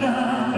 love.